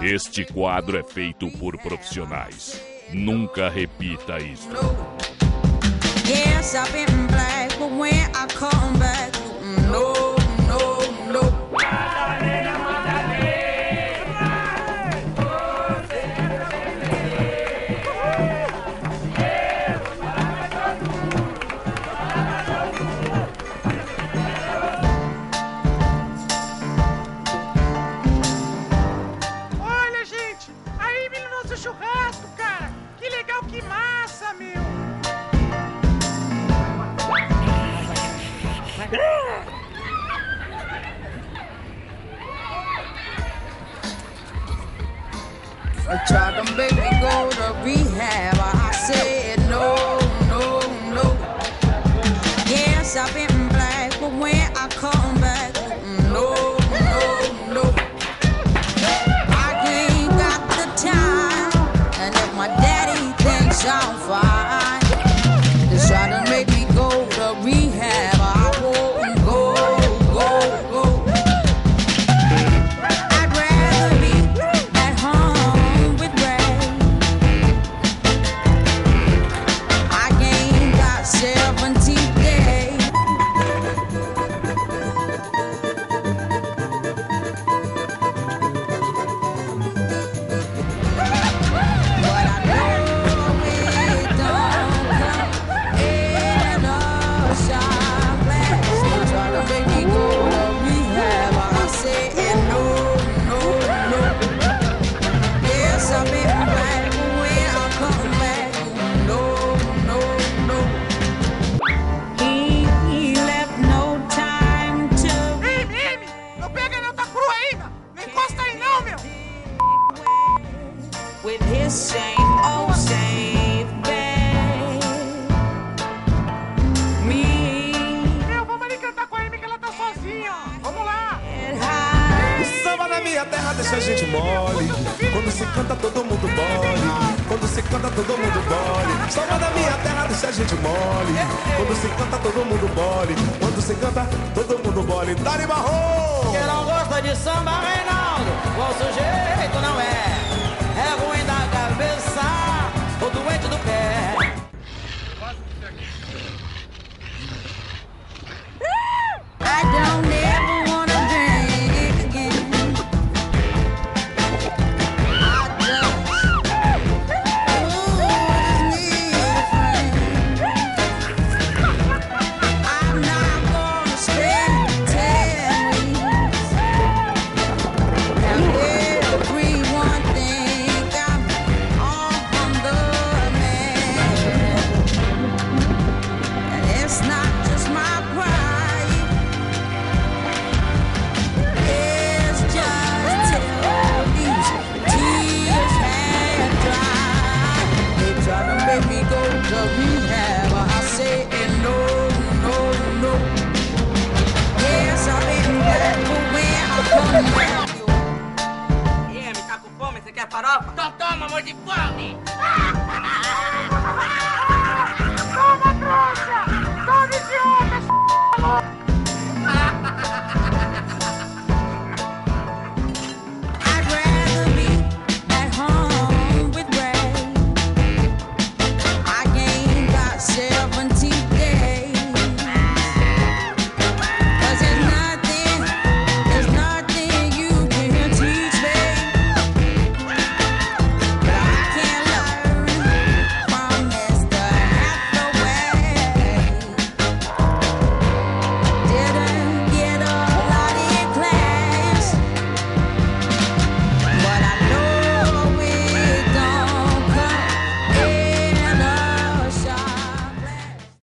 Este quadro é feito por profissionais. Nunca repita isso. cara! Que legal, que massa, meu! I tried to make me go to rehab. terra deixa a gente mole. Quando se canta, todo mundo mole. Quando se canta, todo mundo mole. Salva da minha terra deixa a gente mole. Quando se canta, todo mundo mole. Quando se canta, todo mundo mole. Dali Barro! Quem não gosta de samba,